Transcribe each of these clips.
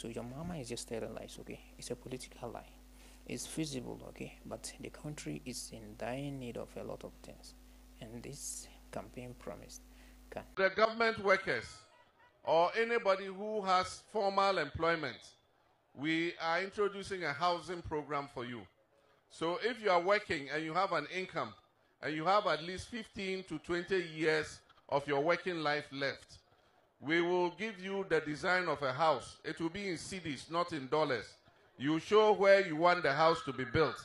So Mahama is just telling lies, okay? It's a political lie. It's feasible, okay? But the country is in dire need of a lot of things. And this campaign promised can. The government workers or anybody who has formal employment, we are introducing a housing program for you. So if you are working and you have an income and you have at least 15 to 20 years of your working life left, we will give you the design of a house. It will be in cedis, not in dollars. You show where you want the house to be built.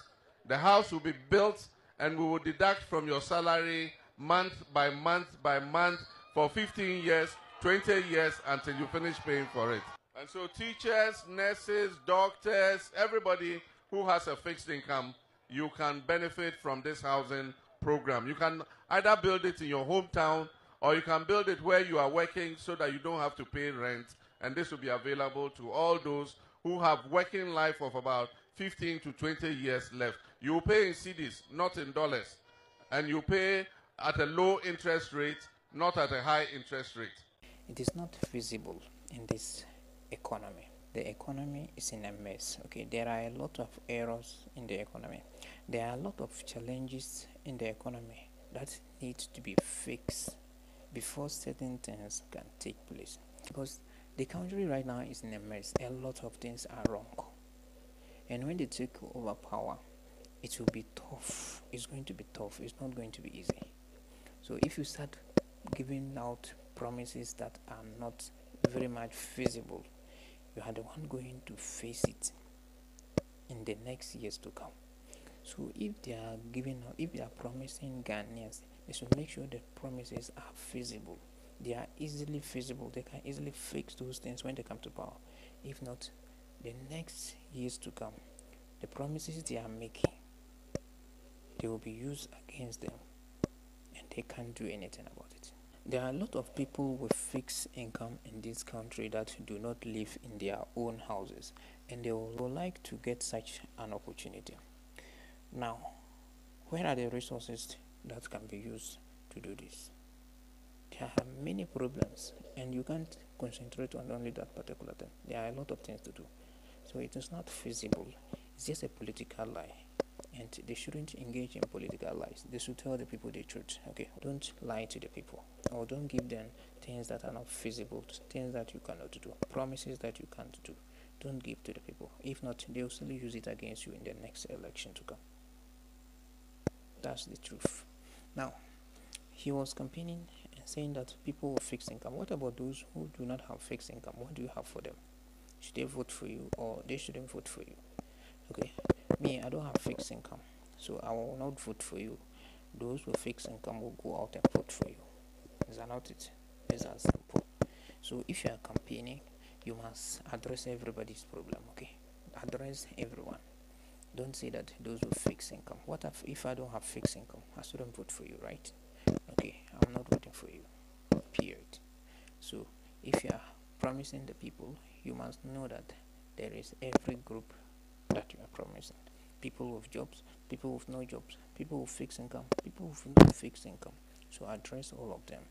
The house will be built and we will deduct from your salary month by month by month for 15 years, 20 years until you finish paying for it. And so teachers, nurses, doctors, everybody who has a fixed income, you can benefit from this housing program. You can either build it in your hometown or you can build it where you are working so that you don't have to pay rent. And this will be available to all those who have working life of about 15 to 20 years left. You pay in cedis, not in dollars. And you pay at a low interest rate, not at a high interest rate. It is not feasible in this economy. The economy is in a mess. Okay, there are a lot of errors in the economy. There are a lot of challenges in the economy that need to be fixed before certain things can take place. Because the country right now is in a mess. A lot of things are wrong. And when they take over power it will be tough. It's going to be tough. It's not going to be easy. So if you start giving out promises that are not very much feasible you are the one going to face it in the next years to come so if they are giving out if they are promising Ghanaians they should make sure the promises are feasible. They are easily feasible. They can easily fix those things when they come to power. If not, the next years to come, the promises they are making, they will be used against them and they can't do anything about it. There are a lot of people with fixed income in this country that do not live in their own houses and they would like to get such an opportunity. Now, where are the resources that can be used to do this. There are many problems, and you can't concentrate on only that particular thing. There are a lot of things to do. So it is not feasible. It's just a political lie. And they shouldn't engage in political lies. They should tell the people the truth. Okay, don't lie to the people, or don't give them things that are not feasible, things that you cannot do, promises that you can't do. Don't give to the people. If not, they will still use it against you in the next election to come. That's the truth. Now, he was campaigning and saying that people with fixed income. What about those who do not have fixed income? What do you have for them? Should they vote for you or they shouldn't vote for you? Okay, me, I don't have fixed income, so I will not vote for you. Those with fixed income will go out and vote for you. Is that not it? It's as simple. So if you are campaigning, you must address everybody's problem. Okay, address everyone. Don't say that those with fixed income. What if, if I don't have fixed income? I shouldn't vote for you, right? Okay, I'm not voting for you. Period. So if you are promising the people, you must know that there is every group that you are promising. People with jobs, people with no jobs, people with fixed income, people with no fixed income. So address all of them.